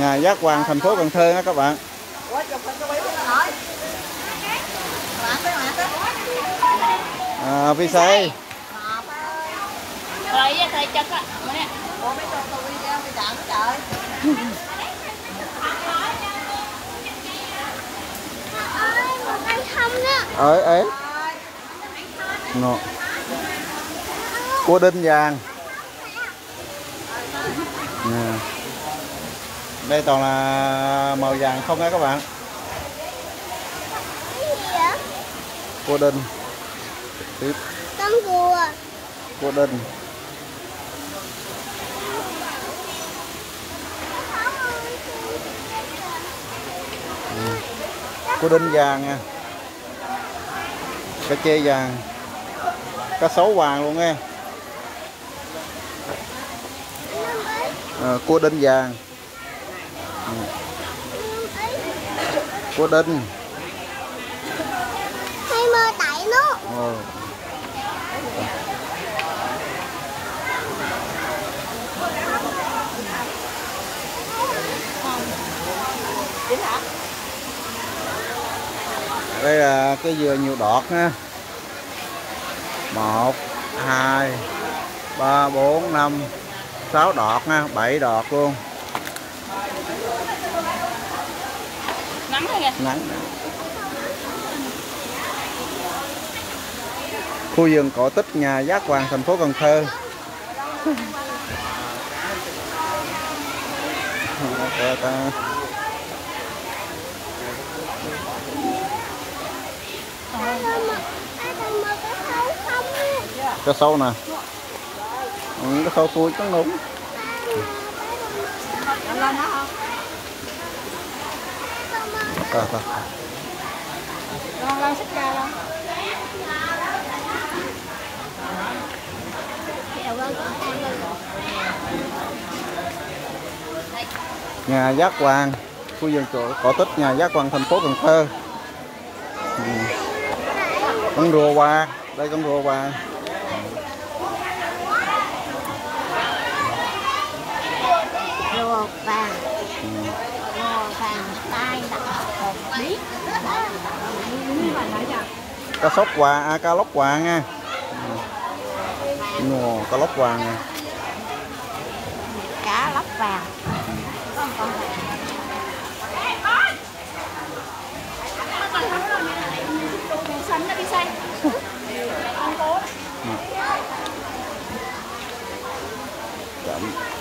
nhà giác quan thành phố Cần Thơ nha các bạn. À, phi xây Rồi ở ấy. Nọ. cua đinh vàng nè đây toàn là màu vàng không nha các bạn? Cua đinh tiếp. Con cua. Cua đinh Ừ. cua đinh vàng nha cá chê vàng. Cá sấu vàng luôn nghe à, cua đinh vàng cua đinh hay mơ tẩy nó. Ờ. đây là cái dừa nhiều đọt nha một hai ba bốn năm sáu đọt nha bảy đọt luôn. Nắng thôi kìa. nắng. Khu vườn cổ tích nhà giác hoàng thành phố Cần Thơ. Rồi cái sấu không á cá sấu nè ừ, cá sấu thui trắng đúng Rồi, rồi. Con lên xích ra luôn. nhà giác hoàng khu vườn cổ, cổ tích nhà giác hoàng thành phố Cần Thơ ừ. con rùa hoa đây con rùa hoa rùa vàng rùa vàng tai đặt hột biết cá sóc hoàng à, cá lóc hoàng nha. Ồ, cá lóc hoàng nè cá lóc vàng. Con. Chậm.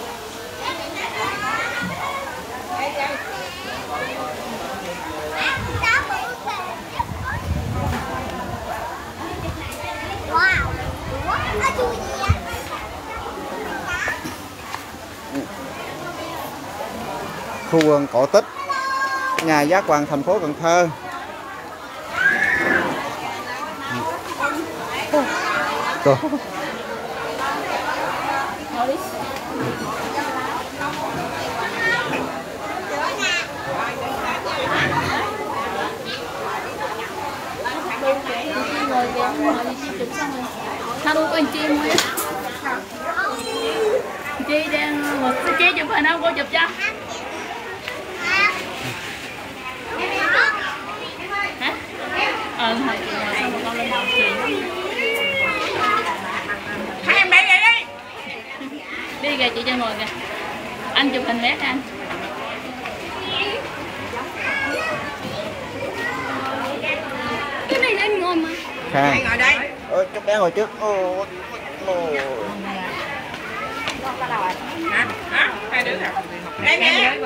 Khu vườn cổ tích nhà giác Quan thành phố Cần Thơ Trời. Ngồi đi. Ngồi kìa, ngồi đi chụp đang một cái chế chụp hình không cô chụp cho. Hả? Ờ, thầy ngồi xong rồi con lên đầu chuyện. Hai em để vậy đi. Đi kìa chị cho ngồi kìa. Anh chụp hình lét anh. Cái này lên ngồi mà. Khang ngồi đây Ơ, chút bé ngồi trước Ô, ô. hả hả hai đứa à em nè